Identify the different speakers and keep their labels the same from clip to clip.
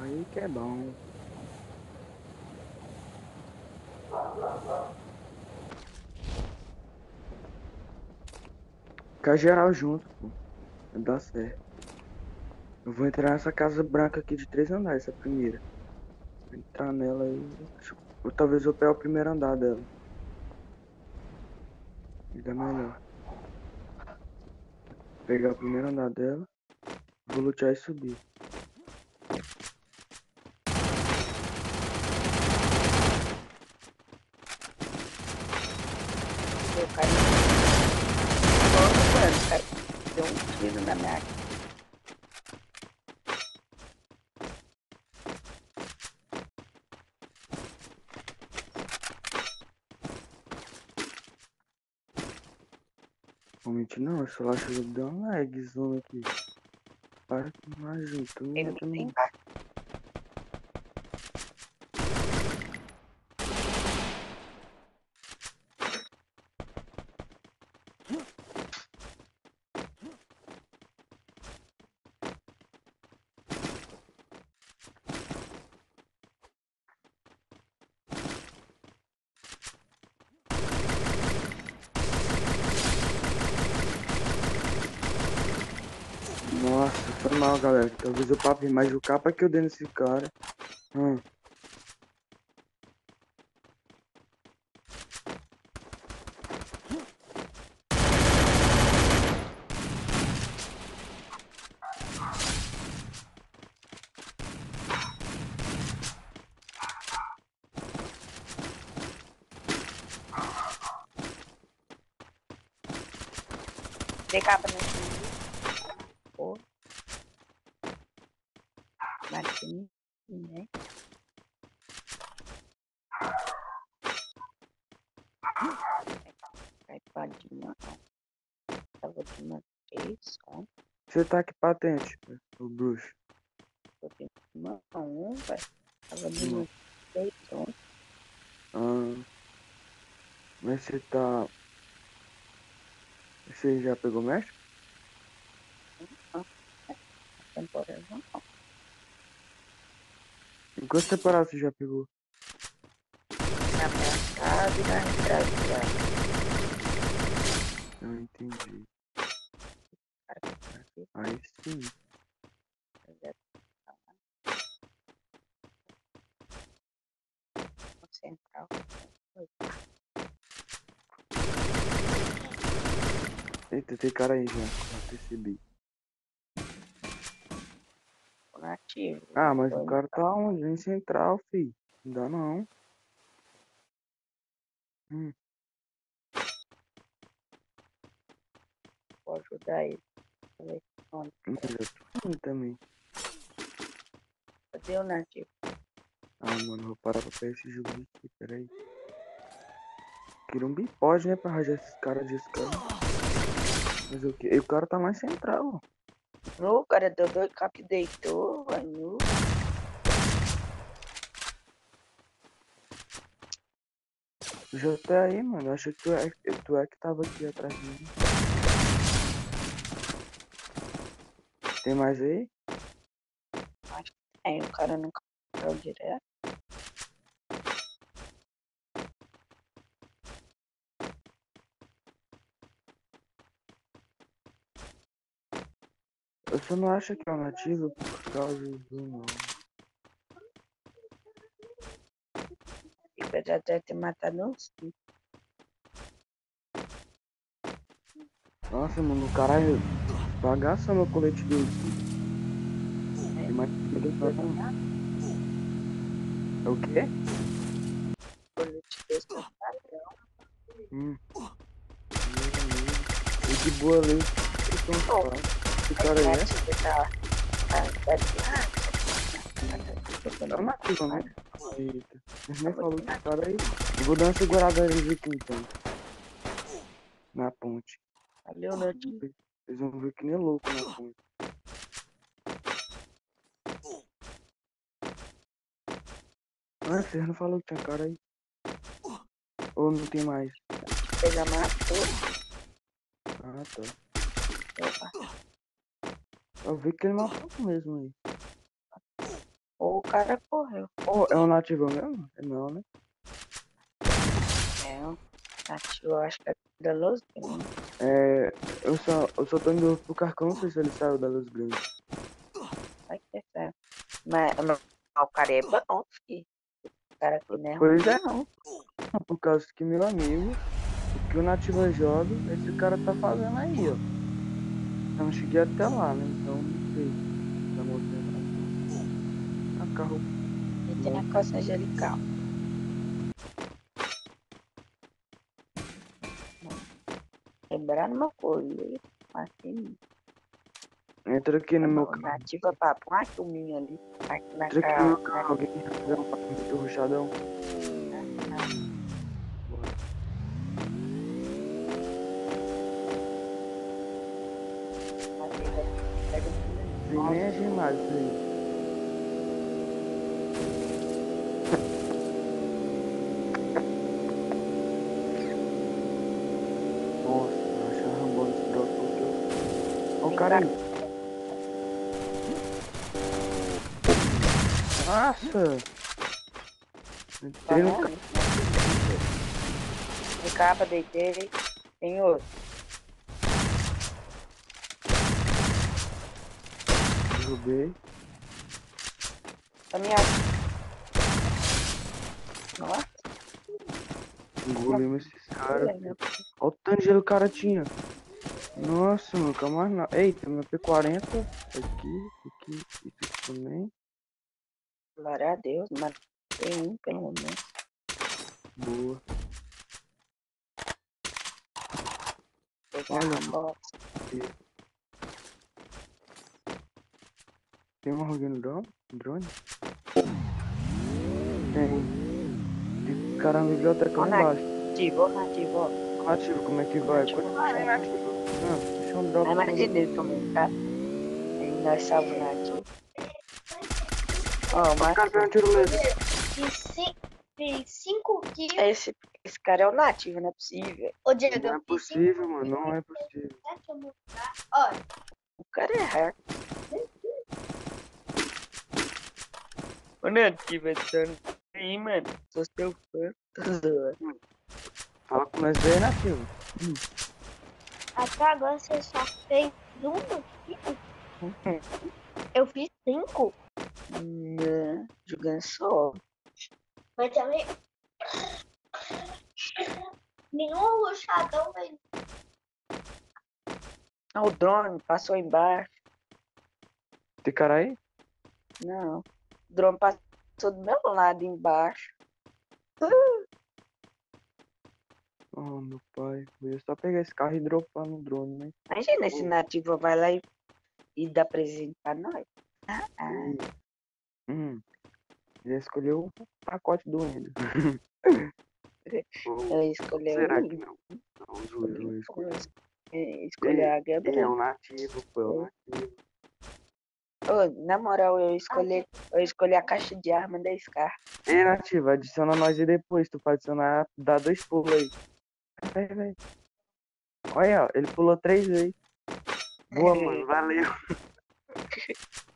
Speaker 1: Aí que é bom. Ficar geral junto, pô. Certo. Eu vou entrar nessa casa branca aqui de três andares, essa primeira. Vou entrar nela aí. Ou talvez eu pegue o primeiro andar dela. Fica melhor. Pegar o primeiro andar dela. Vou lutear e subir.
Speaker 2: Caí. Todo mano, cai. Deu um tiro na minha
Speaker 1: Realmente não, eu só acho que deu uma lagzona aqui. Para que não ajuda. Tu
Speaker 2: Ele
Speaker 1: não tem
Speaker 2: tem
Speaker 1: não.
Speaker 2: baixo.
Speaker 1: Nossa, foi mal, galera. Talvez eu pape mais o capa que eu dei nesse cara. Hum.
Speaker 2: Dei capa nesse vídeo. Pô. Bati, né? Não. Tava de uma três, ó.
Speaker 1: Você tá aqui patente, o bruxo.
Speaker 2: Tô de uma um, velho. Tava de uma três, ó.
Speaker 1: Ah, mas você tá. Você já pegou mestre?
Speaker 2: Temporada não.
Speaker 1: Em quantas temporadas você já pegou?
Speaker 2: Na minha casa e na entrada.
Speaker 1: Eu Aí sim.
Speaker 2: Central.
Speaker 1: Eita, tem cara aí já. Já percebi.
Speaker 2: Nativo.
Speaker 1: Ah, mas o cara tá onde? Em central, fi. Não dá não. Hum,
Speaker 2: Vou ajudar ele. Ver onde.
Speaker 1: mas eu também.
Speaker 2: Cadê o nativo?
Speaker 1: Ah, mano, vou parar pra pegar esse jogo aqui, peraí. Kirumbi pode, né, pra rajar esses caras de escala. Mas o que? E o cara tá mais central, ó.
Speaker 2: No, o cara deu dois cap deitou, vai nu.
Speaker 1: Já tá aí, mano. Eu achei que tu é, tu é que tava aqui atrás de mim. Tem mais aí?
Speaker 2: Aí o cara não caiu direto.
Speaker 1: Eu só não acho que é um nativo por causa do nome.
Speaker 2: Ele já deve ter matado uns.
Speaker 1: Nossa, mano, o caralho bagaça meu colete dele. Tem mais. É o quê?
Speaker 2: Colete desse é padrão.
Speaker 1: Hum. E de boa ali. Esse cara é?
Speaker 2: De
Speaker 1: É um nativo, né? Eita. Mas nem falou que cara aí. Eu vou dar uma segurada aqui então. Na ponte.
Speaker 2: Valeu, nativo.
Speaker 1: Eles vão ver que nem louco na ponte. Ah, vocês não falaram que tinha cara aí? Ou não tem mais?
Speaker 2: Você já matou.
Speaker 1: Ah, tá.
Speaker 2: Opa.
Speaker 1: Eu vi que ele matou mesmo aí.
Speaker 2: Ou o cara correu.
Speaker 1: Oh, é um nativo mesmo? É não, né?
Speaker 2: É, um nativo, eu acho que é da Los Grandes.
Speaker 1: É. Eu só, eu só tô indo pro se ele saiu da luz grande.
Speaker 2: Vai que é certo. Mas, mas o cara é bom, filho. O cara aqui não é
Speaker 1: Pois é.
Speaker 2: não.
Speaker 1: Por causa que meu amigo, o que o nativo joga, esse cara tá fazendo aí, ó. Eu não cheguei até lá, né? Então não sei. Da movimentação. A carro.
Speaker 2: E tem a calça angelical. Lembrando uma coisa, assim,
Speaker 1: Entra aqui no meu carro.
Speaker 2: nativa papo, uma turminha ali, aqui na
Speaker 1: Entra aqui no meu carro. Alguém quer fazer um papo muito ruchadão? Tem nem a cara aí. Nossa! Entrei no carro.
Speaker 2: De capa, deitei. Tem outro.
Speaker 1: Derrubei.
Speaker 2: A minha. Nossa,
Speaker 1: Engolimos esses caras.
Speaker 2: olha,
Speaker 1: o tanto de o cara tinha. Nossa, nunca mais não. Eita, meu P40. Aqui, aqui, isso aqui também.
Speaker 2: glória a Deus, mas tem um pelo menos.
Speaker 1: Boa. Olha,
Speaker 2: a bola.
Speaker 1: Tem um alguém no drone? Drone? Tem. Tem cara na biblioteca lá embaixo.
Speaker 2: Nativo, ó.
Speaker 1: Nativo, como é que vai?
Speaker 2: Nativo,
Speaker 1: Quando
Speaker 2: vai.
Speaker 1: vai deixa eu um
Speaker 2: de também, tá? Ó, mas
Speaker 1: cara um tiro.
Speaker 3: De 5 quilos.
Speaker 2: esse, esse cara é o nativo, não é possível.
Speaker 3: Ô, Diego,
Speaker 1: Não é possível, mano. Não é possível.
Speaker 3: Olha,
Speaker 2: O cara é hack. Ô, nativo, esse aí, mano. Sou seu fã. Tô zoando.
Speaker 1: Fala com nós aí, nativo.
Speaker 3: Até agora você só fez uma quilo. Eu fiz cinco.
Speaker 2: Não, jogando só.
Speaker 3: Mas também. Nenhum luxadão velho.
Speaker 2: Ah, o drone passou embaixo.
Speaker 1: Tem cara aí?
Speaker 2: Não. O drone passou do meu lado embaixo.
Speaker 1: Oh, meu pai. Eu ia só pegar esse carro e dropar no drone, né?
Speaker 2: Imagina esse nativo vai lá e, e dá presente pra nós. Ah, ah.
Speaker 1: Hum. Ele escolheu o pacote do Ender.
Speaker 2: Ela escolheu
Speaker 1: será que não? Não, zoeira, eu escolhi.
Speaker 2: É, Escolheu a águia
Speaker 1: Ele é um nativo, pô, é um nativo.
Speaker 2: Ô, na moral, eu escolhi, eu escolhi a caixa de arma da Scar.
Speaker 1: Ei, nativo, adiciona nós aí depois. Tu pode adicionar, dá dois pulos aí. Vai, vai. Olha, ó, ele pulou três vezes. Boa, mano, valeu.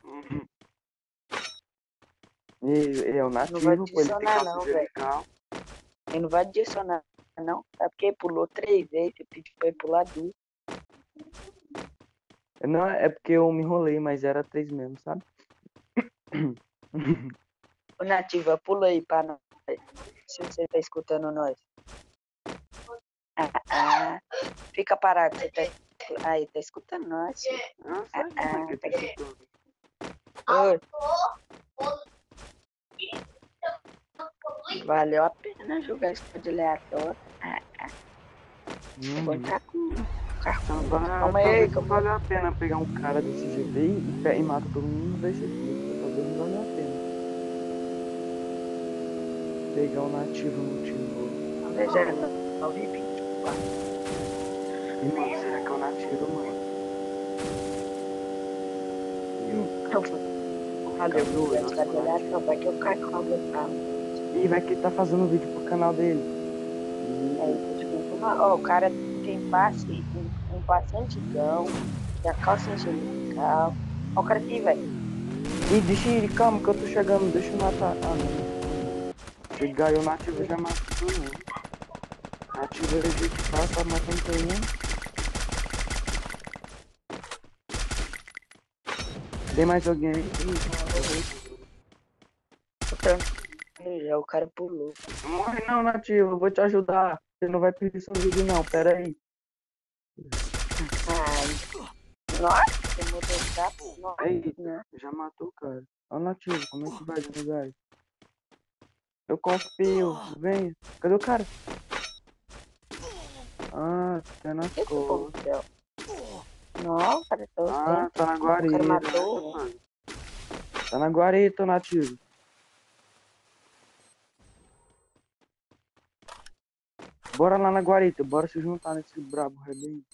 Speaker 1: Uhum. E, é o nativo,
Speaker 2: vai
Speaker 1: ele tem
Speaker 2: adicionar não, velho. Ele não vai adicionar, não. Sabe porque ele pulou três vezes, eu pedi pra ele pular duas.
Speaker 1: Não, é porque eu me enrolei, mas era três mesmo, sabe?
Speaker 2: Ô, Nativa, pula aí pra nós. Se você tá escutando nós. Ah, ah. Fica parado, você tá. Aí, tá escutando nós.
Speaker 1: Não sei como é que tá escutando.
Speaker 2: Oi, valeu a pena jogar isso de aleatório. Ah, ah.
Speaker 1: Uhum.
Speaker 2: Vou entrar com cartão. Calma aí, calma
Speaker 1: valeu a pena pegar um cara desse jeito aí e, e mata todo mundo desse aqui. Talvez não valeu a pena. Pegar um nativo no time.
Speaker 2: Veja, 924.
Speaker 1: E, mano, será que é um nativo, mano?
Speaker 2: Valeu,
Speaker 1: Cadu,
Speaker 2: vai
Speaker 1: nossa,
Speaker 2: que eu caio com a?
Speaker 1: Ih, vai que ele tá fazendo vídeo pro canal dele.
Speaker 2: Tipo, uma- ó, o cara tem passe, um, um passe antigão, tem a calça angelical. Ó, o cara aqui, velho.
Speaker 1: Ih, deixa ele, calma que eu tô chegando, deixa eu matar. Ah, não. Chegar e o nativo já matou, não. Nativo é de passa, tá matando todo mundo. Tem mais alguém aí? Ih,
Speaker 2: Já o cara pulou.
Speaker 1: Não morre não, nativo, eu vou te ajudar. Você não vai pedir socorro não, pera aí.
Speaker 2: Ai. Nossa, você mudou gato? Nossa,
Speaker 1: Aí.
Speaker 2: né?
Speaker 1: Já matou o cara. Ó o nativo, como é que vai devagar? Eu confio, venha. Cadê o cara? Ah, tá
Speaker 2: no céu? Não, cara, tô
Speaker 1: Ah, tá na guarita.
Speaker 2: matou.
Speaker 1: né, mano? Tá na guarita, nativo. Bora lá na guarita, bora se juntar nesse brabo rebento.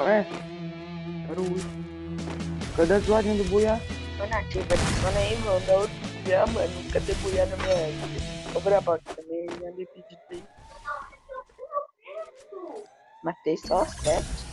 Speaker 1: Mano. Ué? Era o último. Cadê a zoadinha do buiá?
Speaker 2: Ô, nativa, adiciona aí, mano. Da outro dia, mano. Cadê mulher na minha vida? Ô, Brabão, também já me pedi aí. Matei só sete.